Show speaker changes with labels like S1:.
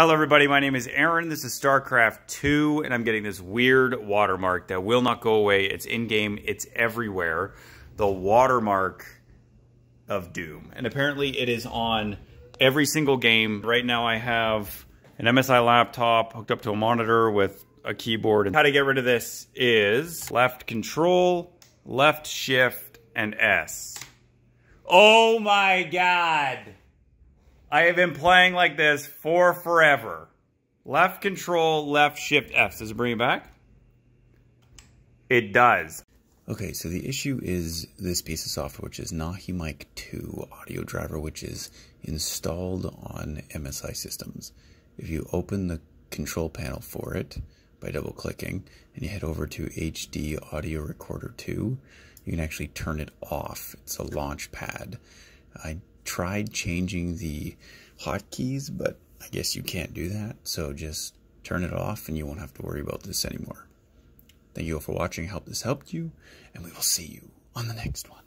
S1: Hello everybody, my name is Aaron. This is StarCraft 2 and I'm getting this weird watermark that will not go away. It's in-game, it's everywhere. The watermark of Doom. And apparently it is on every single game. Right now I have an MSI laptop hooked up to a monitor with a keyboard. And how to get rid of this is left control, left shift, and S. Oh my god! I have been playing like this for forever. Left control, left shift F. Does it bring it back? It does.
S2: Okay, so the issue is this piece of software, which is Nahimic 2 audio driver, which is installed on MSI systems. If you open the control panel for it by double clicking and you head over to HD Audio Recorder 2, you can actually turn it off. It's a launch pad. I tried changing the hotkeys, but I guess you can't do that. So just turn it off and you won't have to worry about this anymore. Thank you all for watching. I hope this helped you, and we will see you on the next one.